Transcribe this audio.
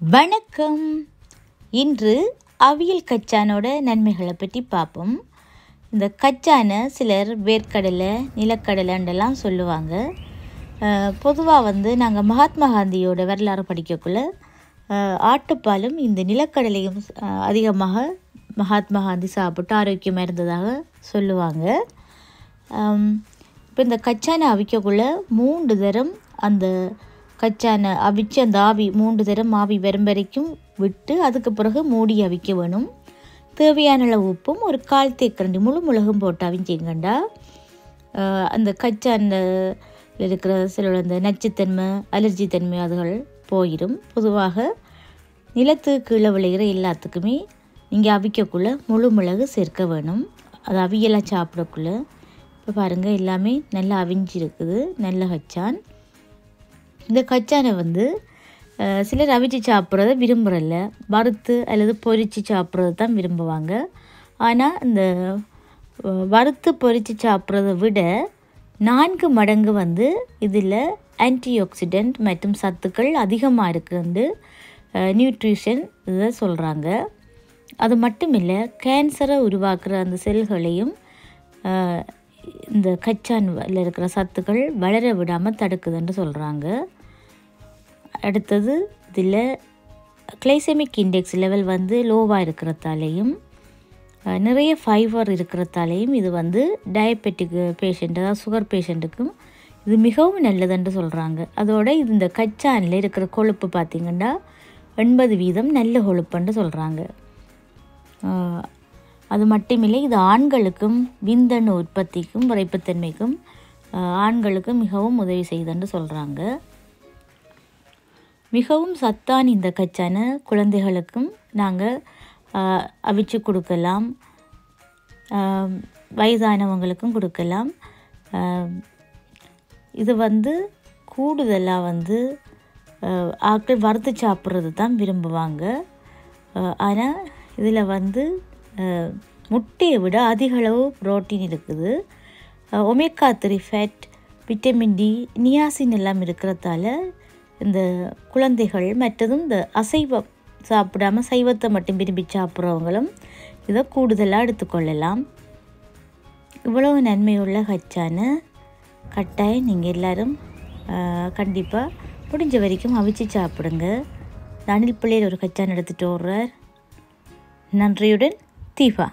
வணக்கம். இன்று அவியல் கச்சானோட நன்மைகளை பற்றி பார்ப்போம். இந்த கச்சானை சிலர் வேர்க்கடலை நிலக்கடலைன்றெல்லாம் சொல்லுவாங்க. பொதுவாக வந்து நாங்கள் மகாத்மா காந்தியோட வரலாறு படிக்கக்குள்ள ஆட்டுப்பாலும் இந்த நிலக்கடலையும் அதிகமாக மகாத்மா காந்தி சாப்பிட்டு ஆரோக்கியமாக இருந்ததாக சொல்லுவாங்க. இப்போ இந்த கச்சானை அவிக்கக்குள்ள மூன்று தரம் அந்த கச்சானை அவிச்சு அந்த ஆவி மூன்று தரம் ஆவி வரும் வரைக்கும் விட்டு அதுக்கு பிறகு மூடி அவிக்க வேணும். தேவையான அளவு உப்பும் ஒரு கால் தேக்கரண்டி முழு மிளகும் போட்டு அவிஞ்சிங்கண்டா. அந்த கச்சான இருக்கிற சில அந்த நச்சுத்தன்மை அலர்ஜி தன்மை அதுகள் போயிடும் பொதுவாக நிலத்து கீழே விளைகிற எல்லாத்துக்குமே நீங்கள் அவிக்கக்குள்ளே முழு மிளகு சேர்க்க வேணும். அது அவியெல்லாம் சாப்பிடக்குள்ள. இப்போ பாருங்கள் எல்லாமே நல்லா அவிஞ்சிருக்குது நல்ல கச்சான். இந்த கச்சானை வந்து சிலர் அவிச்சு சாப்பிட்றத விரும்புகிறல்ல வறுத்து அல்லது பொரித்து சாப்பிட்றது தான் விரும்புவாங்க. ஆனால் இந்த வறுத்து பொரித்து சாப்பிட்றத விட நான்கு மடங்கு வந்து இதில் ஆன்டி ஆக்சிடென்ட் மற்றும் சத்துக்கள் அதிகமாக இருக்குன்னு நியூட்ரிஷன் இதை சொல்கிறாங்க அது மட்டும் இல்லை கேன்சரை உருவாக்குற அந்த செல்களையும் இந்த கச்சான்ல இருக்கிற சத்துக்கள் வளர விடாமல் தடுக்குதுன்னு சொல்கிறாங்க அடுத்தது இதில் கிளைசெமிக் இண்டெக்ஸ் லெவல் வந்து லோவாக இருக்கிறதாலேயும் நிறைய ஃபைபர் இருக்கிறதாலேயும் இது வந்து டயபெட்டிக் பேஷண்ட் அதாவது சுகர் பேஷண்ட்டுக்கும் இது மிகவும் நல்லதுன்னு சொல்கிறாங்க அதோட இது இந்த கச்சானில் இருக்கிற கொழுப்பு பார்த்திங்கன்னா எண்பது வீதம் நல்ல கொழுப்புன்னு சொல்கிறாங்க அது மட்டுமில்லை இது ஆண்களுக்கும் விந்தணு உற்பத்திக்கும் விரைப்புத்தன்மைக்கும் ஆண்களுக்கும் மிகவும் உதவி செய்யுதுன்னு சொல்கிறாங்க மிகவும் சத்தான இந்த கச்சான குழந்தைகளுக்கும் நாங்கள் அவிச்சு கொடுக்கலாம். வயதானவங்களுக்கும் கொடுக்கலாம். இது வந்து கூடுதலாக வந்து ஆக்கள் ஆட்கள் வறுத்து சாப்பிட்றது தான் விரும்புவாங்க. ஆனால் இதில் வந்து முட்டையை விட அதிக அளவு புரோட்டீன் இருக்குது. Omega three fat vitamin D niacin எல்லாம் இருக்கிறதால இந்த குழந்தைகள் மற்றதும் இந்த அசைவம் சாப்பிடாமல் சைவத்தை மட்டும் விரும்பி சாப்பிட்றவங்களும் இதை கூடுதலாக எடுத்துக்கொள்ளலாம். இவ்வளவு நன்மையுள்ள கச்சானை கட்டாயம் நீங்கள் எல்லோரும் கண்டிப்பாக முடிஞ்ச வரைக்கும் அவிச்சு சாப்பிடுங்க. அனில் பிள்ளையில் ஒரு கச்சான் எடுத்துகிட்டு வர்றார் நன்றியுடன் தீபா.